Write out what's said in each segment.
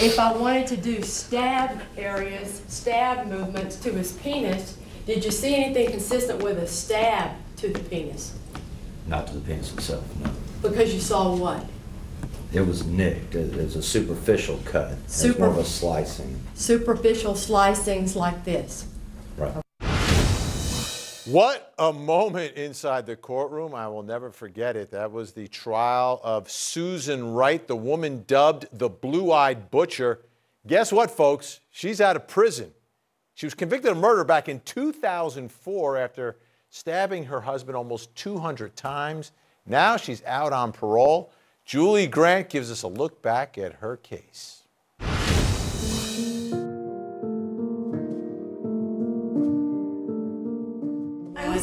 If I wanted to do stab areas, stab movements to his penis, did you see anything consistent with a stab to the penis? Not to the penis itself, no. Because you saw what? It was nicked. It was a superficial cut. It was more of a slicing. Superficial slicings like this. What a moment inside the courtroom. I will never forget it. That was the trial of Susan Wright, the woman dubbed the Blue Eyed Butcher. Guess what, folks? She's out of prison. She was convicted of murder back in 2004 after stabbing her husband almost 200 times. Now she's out on parole. Julie Grant gives us a look back at her case.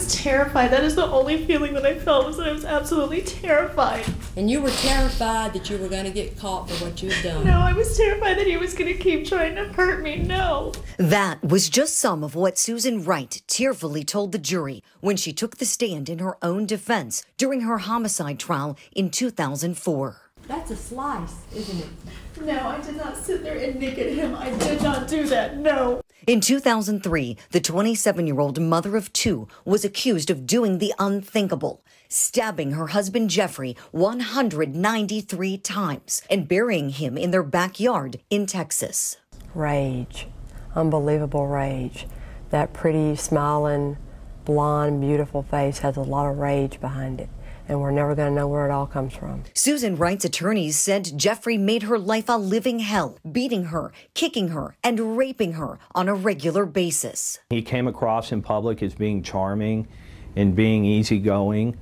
Was terrified. That is the only feeling that I felt was that I was absolutely terrified. And you were terrified that you were going to get caught for what you'd done. No, I was terrified that he was going to keep trying to hurt me. No. That was just some of what Susan Wright tearfully told the jury when she took the stand in her own defense during her homicide trial in 2004. That's a slice, isn't it? No, I did not sit there and nick at him. I did not do that. No. In 2003, the 27 year old mother of two was accused of doing the unthinkable, stabbing her husband Jeffrey 193 times and burying him in their backyard in Texas. rage, unbelievable rage. That pretty, smiling, blonde, beautiful face has a lot of rage behind it, and we're never going to know where it all comes from. Susan Wright's attorneys said Jeffrey made her life a living hell, beating her, kicking her, and raping her on a regular basis. He came across in public as being charming and being easygoing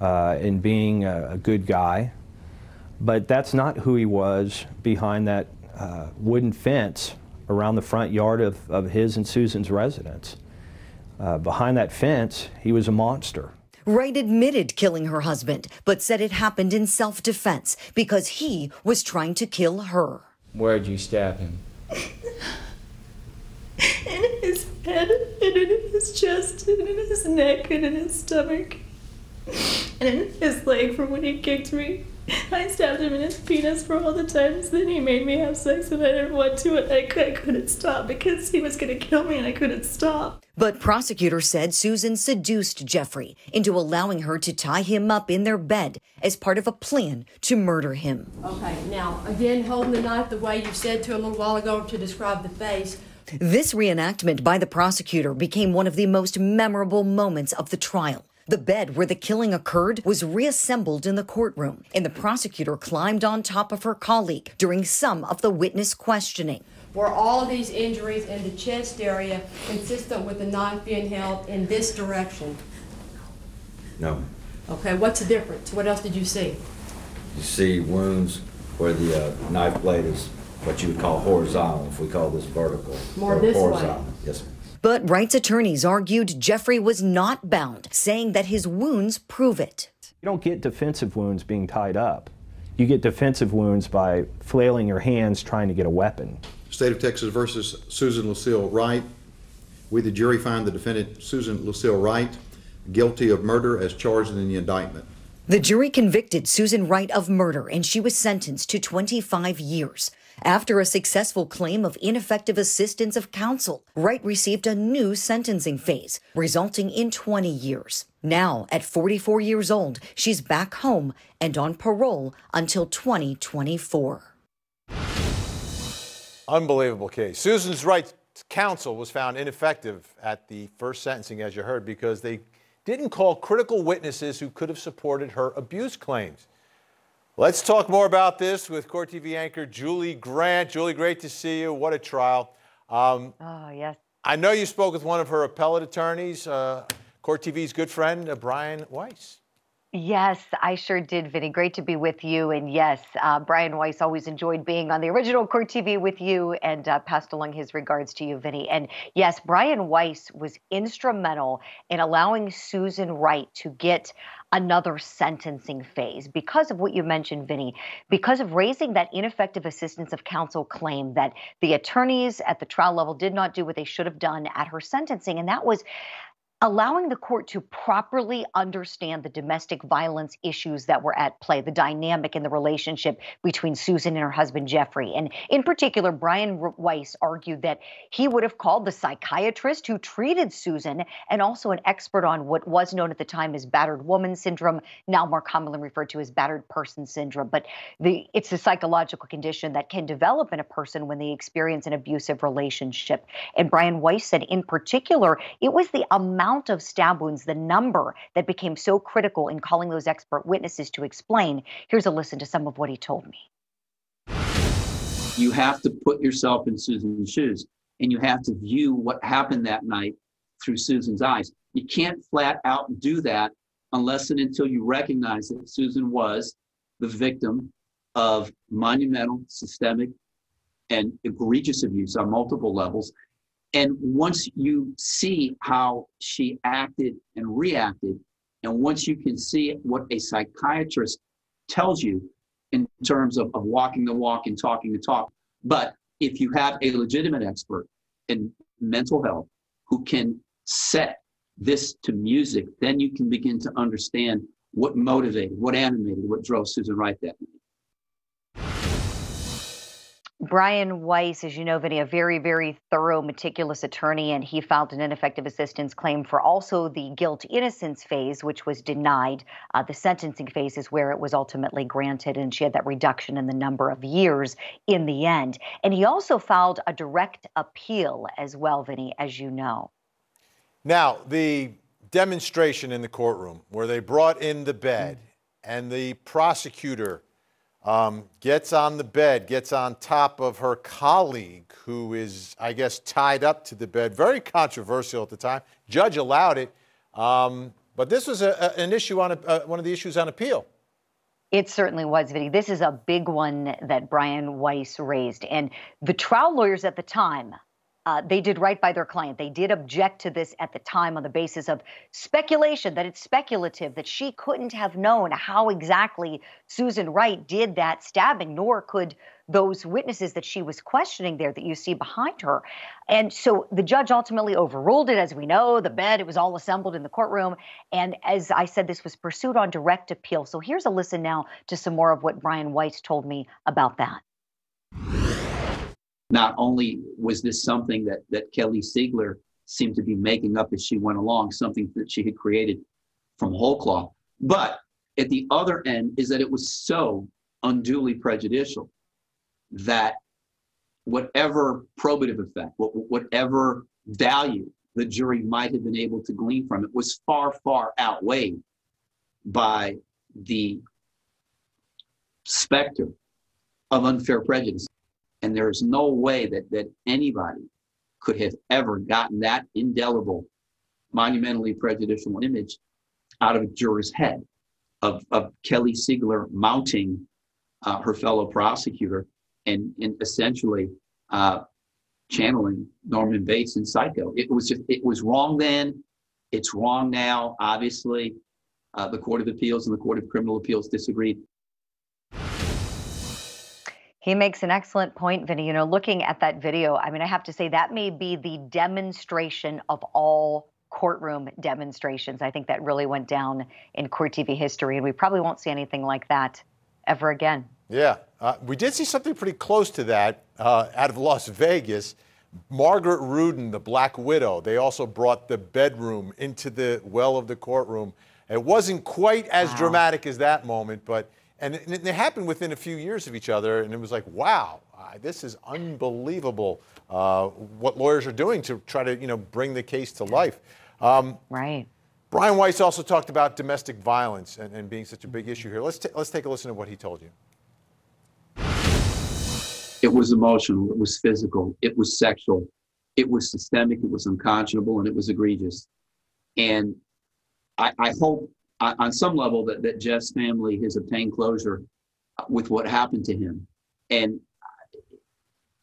uh, and being a, a good guy. But that's not who he was behind that uh, wooden fence around the front yard of, of his and Susan's residence. Uh, behind that fence, he was a monster. Wright admitted killing her husband, but said it happened in self defense because he was trying to kill her. Where'd you stab him? In his head, and in his chest, and in his neck, and in his stomach, and in his leg from when he kicked me. I stabbed him in his penis for all the times that he made me have sex, and I didn't want to, and I, I couldn't stop because he was going to kill me, and I couldn't stop. But prosecutors said Susan seduced Jeffrey into allowing her to tie him up in their bed as part of a plan to murder him. Okay, now, again, holding the knife the way you said to a little while ago to describe the face. This reenactment by the prosecutor became one of the most memorable moments of the trial. The bed where the killing occurred was reassembled in the courtroom, and the prosecutor climbed on top of her colleague during some of the witness questioning. Were all of these injuries in the chest area consistent with the knife being held in this direction? No. Okay, what's the difference? What else did you see? You see wounds where the uh, knife blade is what you would call horizontal, if we call this vertical. More or this way. horizontal. Yes, ma'am. But Wright's attorneys argued Jeffrey was not bound, saying that his wounds prove it. You don't get defensive wounds being tied up. You get defensive wounds by flailing your hands trying to get a weapon. State of Texas versus Susan Lucille Wright. We, the jury, find the defendant Susan Lucille Wright guilty of murder as charged in the indictment. The jury convicted Susan Wright of murder and she was sentenced to 25 years. After a successful claim of ineffective assistance of counsel, Wright received a new sentencing phase, resulting in 20 years. Now, at 44 years old, she's back home and on parole until 2024. Unbelievable case. Susan's right counsel was found ineffective at the first sentencing, as you heard, because they didn't call critical witnesses who could have supported her abuse claims. Let's talk more about this with Court TV anchor Julie Grant. Julie, great to see you. What a trial. Um, Oh, yes. I know you spoke with one of her appellate attorneys, uh, Court TV's good friend, uh, Brian Wice. Yes, I sure did, Vinnie. Great to be with you. And yes, uh, Brian Wice always enjoyed being on the original Court TV with you and uh, passed along his regards to you, Vinnie. And yes, Brian Wice was instrumental in allowing Susan Wright to get another sentencing phase because of what you mentioned, Vinnie, because of raising that ineffective assistance of counsel claim that the attorneys at the trial level did not do what they should have done at her sentencing. And that was allowing the court to properly understand the domestic violence issues that were at play, the dynamic in the relationship between Susan and her husband Jeffrey. And in particular, Brian Wice argued that he would have called the psychiatrist who treated Susan and also an expert on what was known at the time as battered woman syndrome, now more commonly referred to as battered person syndrome. But the, it's a psychological condition that can develop in a person when they experience an abusive relationship. And Brian Wice said, in particular, it was the amount of stab wounds, the number that became so critical in calling those expert witnesses to explain. Here's a listen to some of what he told me. You have to put yourself in Susan's shoes and you have to view what happened that night through Susan's eyes. You can't flat out do that unless and until you recognize that Susan was the victim of monumental, systemic, and egregious abuse on multiple levels. And once you see how she acted and reacted, and once you can see what a psychiatrist tells you in terms of, of walking the walk and talking the talk, but if you have a legitimate expert in mental health who can set this to music, then you can begin to understand what motivated, what animated, what drove Susan Wright that. Brian Wice, as you know, Vinnie, a very, very thorough, meticulous attorney, and he filed an ineffective assistance claim for also the guilt innocence phase, which was denied. Uh, the sentencing phase is where it was ultimately granted, and she had that reduction in the number of years in the end. And he also filed a direct appeal as well, Vinnie, as you know. Now, the demonstration in the courtroom where they brought in the bed and the prosecutor um, gets on the bed, gets on top of her colleague who is, I guess, tied up to the bed. Very controversial at the time. Judge allowed it. Um, but this was a, a, an issue on a, uh, one of the issues on appeal. It certainly was, Vinnie. This is a big one that Brian Wice raised. And the trial lawyers at the time uh, they did right by their client. They did object to this at the time on the basis of speculation, that it's speculative, that she couldn't have known how exactly Susan Wright did that stabbing, nor could those witnesses that she was questioning there that you see behind her. And so the judge ultimately overruled it. As we know, the bed, it was all assembled in the courtroom. And as I said, this was pursued on direct appeal. So here's a listen now to some more of what Brian Wice told me about that not only was this something that, that Kelly Siegler seemed to be making up as she went along, something that she had created from whole cloth, but at the other end is that it was so unduly prejudicial that whatever probative effect, whatever value the jury might have been able to glean from it was far, far outweighed by the specter of unfair prejudice. And there is no way that, that anybody could have ever gotten that indelible, monumentally prejudicial image out of a juror's head of, of Kelly Siegler mounting uh, her fellow prosecutor and, and essentially uh, channeling Norman Bates in Psycho. It was just, it was wrong then. It's wrong now. Obviously, uh, the Court of Appeals and the Court of Criminal Appeals disagreed. He makes an excellent point, Vinnie. You know, looking at that video, I mean, I have to say that may be the demonstration of all courtroom demonstrations. I think that really went down in court TV history, and we probably won't see anything like that ever again. Yeah, uh, we did see something pretty close to that uh, out of Las Vegas. Margaret Rudin, the Black Widow, they also brought the bedroom into the well of the courtroom. It wasn't quite as wow. dramatic as that moment, but and it, it, happened within a few years of each other, and it was like, wow, uh, this is unbelievable uh, what lawyers are doing to try to, you know, bring the case to life. Um, right. Brian Wice also talked about domestic violence and, and being such a big issue here. Let's, t- let's take a listen to what he told you. It was emotional, it was physical, it was sexual, it was systemic, it was unconscionable, and it was egregious. And I, I hope on some level that, that Jeff's family has obtained closure with what happened to him. And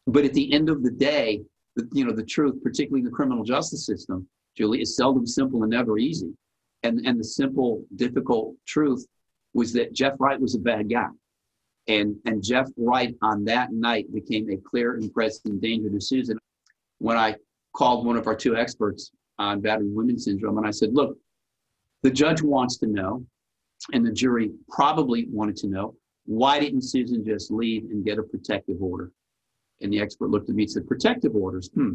but at the end of the day, the, you know, the truth, particularly in the criminal justice system, Julie, is seldom simple and never easy. And and the simple, difficult truth was that Jeff Wright was a bad guy. And and Jeff Wright on that night became a clear and present danger to Susan. When I called one of our two experts on battered women syndrome. And I said, look, the judge wants to know, and the jury probably wanted to know, why didn't Susan just leave and get a protective order? And the expert looked at me and said, protective orders, hmm,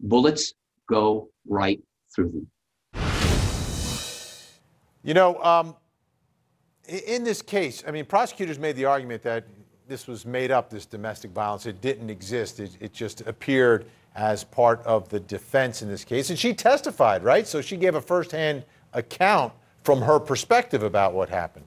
bullets go right through them. You know, um, in this case, I mean, prosecutors made the argument that this was made up, this domestic violence. It didn't exist. It, it just appeared as part of the defense in this case. And she testified, right? So she gave a firsthand account from her perspective about what happened.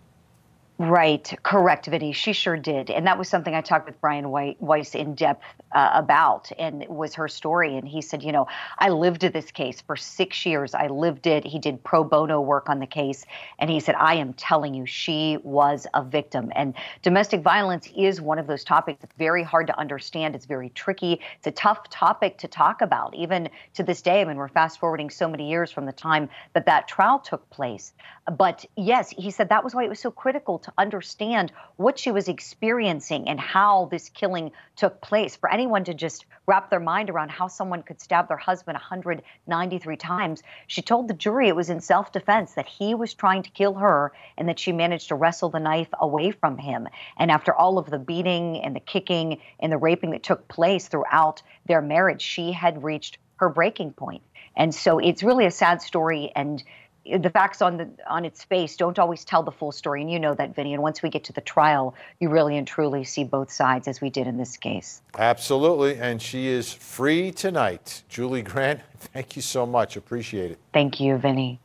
Right, correct, Vinnie. She sure did, and that was something I talked with Brian Wice in depth uh, about, and was her story. And he said, you know, I lived this case for six years. I lived it. He did pro bono work on the case, and he said, I am telling you, she was a victim. And domestic violence is one of those topics that's very hard to understand. It's very tricky. It's a tough topic to talk about, even to this day. I mean, we're fast forwarding so many years from the time that that trial took place. But yes, he said that was why it was so critical to understand what she was experiencing and how this killing took place. For anyone to just wrap their mind around how someone could stab their husband 193 times, she told the jury it was in self defense that he was trying to kill her and that she managed to wrestle the knife away from him. And after all of the beating and the kicking and the raping that took place throughout their marriage, she had reached her breaking point. And so it's really a sad story and the facts on the on its face don't always tell the full story and you know that Vinnie and once we get to the trial you really and truly see both sides as we did in this case Absolutely. And she is free tonight. Julie Grant, thank you so much. Appreciate it. thank you Vinnie